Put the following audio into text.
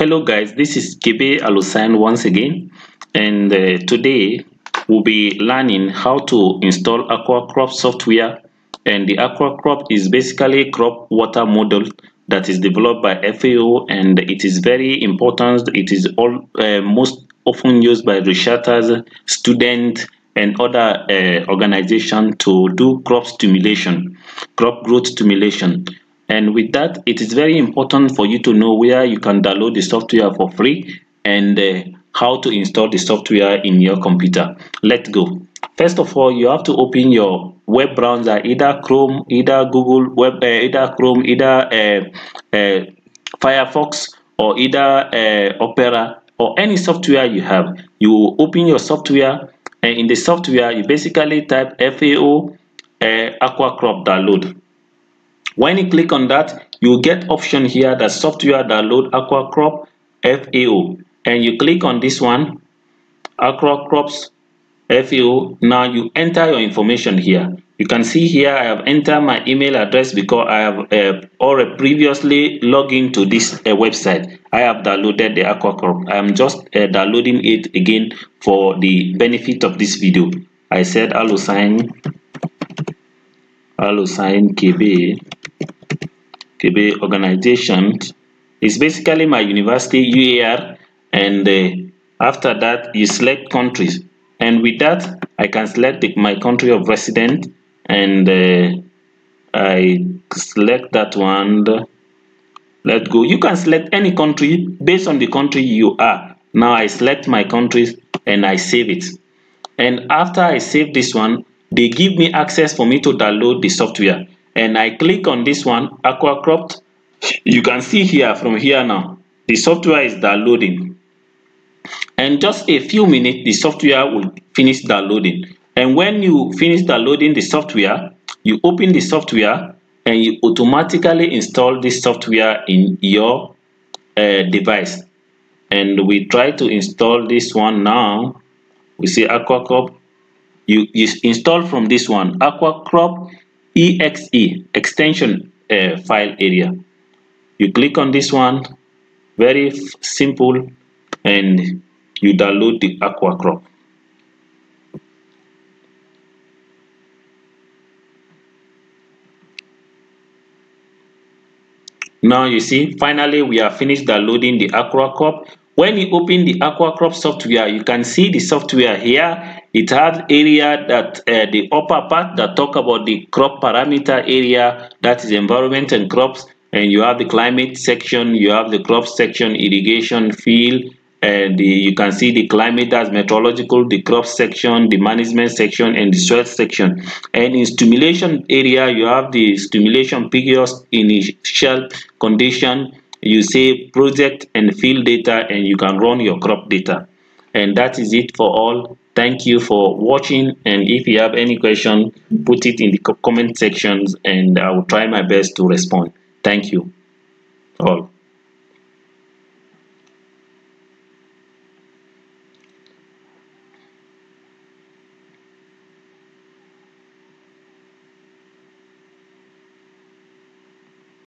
Hello guys, this is Kebe Alusan once again and uh, today we'll be learning how to install AquaCrop software and the AquaCrop is basically crop water model that is developed by FAO and it is very important. It is all uh, most often used by researchers, students and other uh, organizations to do crop stimulation, crop growth stimulation. And with that, it is very important for you to know where you can download the software for free and uh, how to install the software in your computer. Let's go. First of all, you have to open your web browser, either Chrome, either Google Web, uh, either Chrome, either uh, uh, Firefox, or either uh, Opera, or any software you have. You open your software, and in the software, you basically type FAO uh, Aquacrop download when you click on that, you get option here that software download Aquacrop FAO. And you click on this one, Aquacrops FAO. Now you enter your information here. You can see here I have entered my email address because I have uh, already previously logged into this uh, website. I have downloaded the Aquacrop. I am just uh, downloading it again for the benefit of this video. I said hello sign, hello sign KB KB organization is basically my university UAR and uh, after that you select countries. And with that I can select the, my country of resident and uh, I select that one. Let go. You can select any country based on the country you are. Now I select my countries and I save it. And after I save this one they give me access for me to download the software and I click on this one aquacropped you can see here from here now the software is downloading. And just a few minutes the software will finish downloading. And when you finish downloading the software you open the software and you automatically install this software in your uh, device. And we try to install this one now. We see aquacrop you, you install from this one aquacrop exe extension uh, file area. You click on this one very simple and you download the aquacrop now you see finally we are finished downloading the aquacrop when you open the aquacrop software you can see the software here it has area that uh, the upper part that talk about the crop parameter area that is environment and crops and you have the climate section you have the crop section irrigation field and the, you can see the climate as meteorological the crop section the management section and the soil section. And in stimulation area you have the stimulation periods initial condition you say project and field data and you can run your crop data. And that is it for all thank you for watching and if you have any question put it in the comment sections and i will try my best to respond. Thank you all